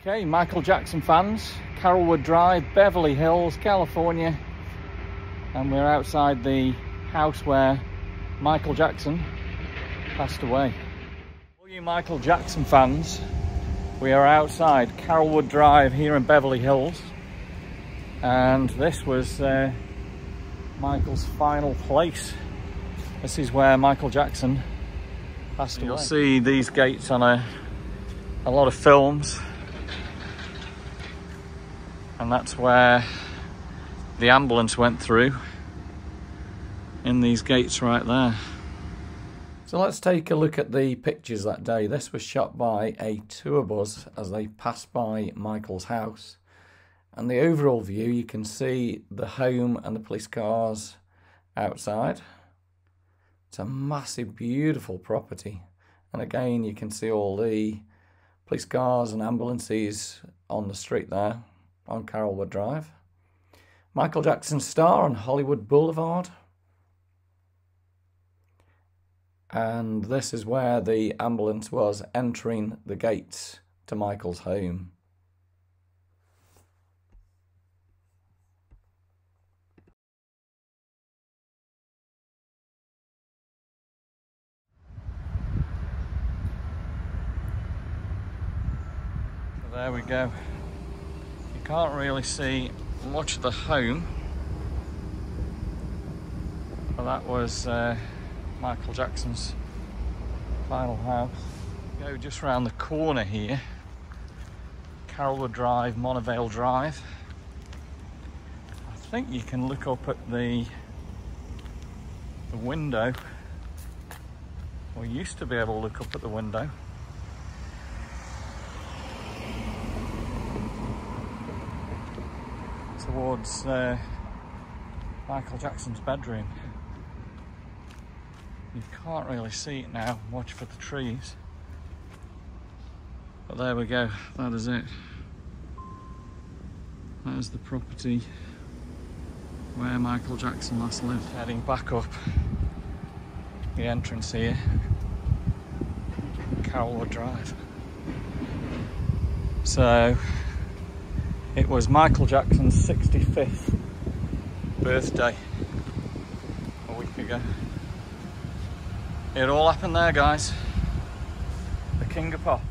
Okay, Michael Jackson fans, Carolwood Drive, Beverly Hills, California. And we're outside the house where Michael Jackson passed away. All you Michael Jackson fans, we are outside Carolwood Drive here in Beverly Hills. And this was uh, Michael's final place. This is where Michael Jackson passed away. You'll see these gates on a, a lot of films and that's where the ambulance went through in these gates right there. So let's take a look at the pictures that day. This was shot by a tour bus as they passed by Michael's house. And the overall view, you can see the home and the police cars outside. It's a massive, beautiful property. And again, you can see all the police cars and ambulances on the street there on Carolwood Drive. Michael Jackson's star on Hollywood Boulevard. And this is where the ambulance was entering the gates to Michael's home. There we go can't really see much of the home. But that was uh, Michael Jackson's final house. Go just around the corner here. Carolwood Drive Monovale Drive. I think you can look up at the the window. Or used to be able to look up at the window towards uh, Michael Jackson's bedroom. You can't really see it now, watch for the trees. But there we go, that is it. That is the property where Michael Jackson last lived. Heading back up the entrance here, Carolwood Drive. So it was Michael Jackson's 65th birthday a week ago. It all happened there, guys. The King of Pop.